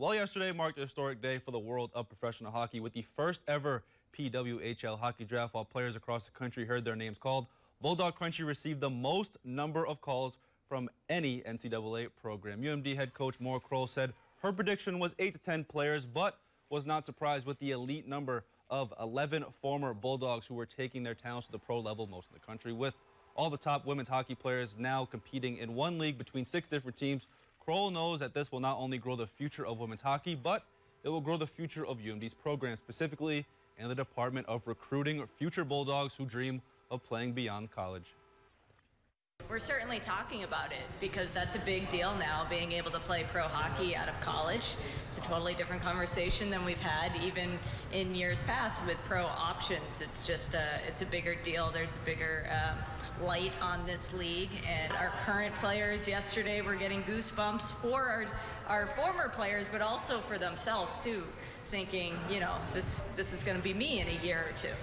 Well, yesterday marked a historic day for the world of professional hockey with the first ever PWHL hockey draft while players across the country heard their names called. Bulldog Crunchy received the most number of calls from any NCAA program. UMD head coach Maura Crowell said her prediction was 8 to 10 players, but was not surprised with the elite number of 11 former Bulldogs who were taking their talents to the pro level most of the country. With all the top women's hockey players now competing in one league between six different teams, Crowell knows that this will not only grow the future of women's hockey, but it will grow the future of UMD's program, specifically in the department of recruiting future Bulldogs who dream of playing beyond college. We're certainly talking about it because that's a big deal now, being able to play pro hockey out of college. Totally different conversation than we've had even in years past with pro options. It's just a, it's a bigger deal. There's a bigger um, light on this league. And our current players yesterday were getting goosebumps for our, our former players, but also for themselves too, thinking, you know, this, this is going to be me in a year or two.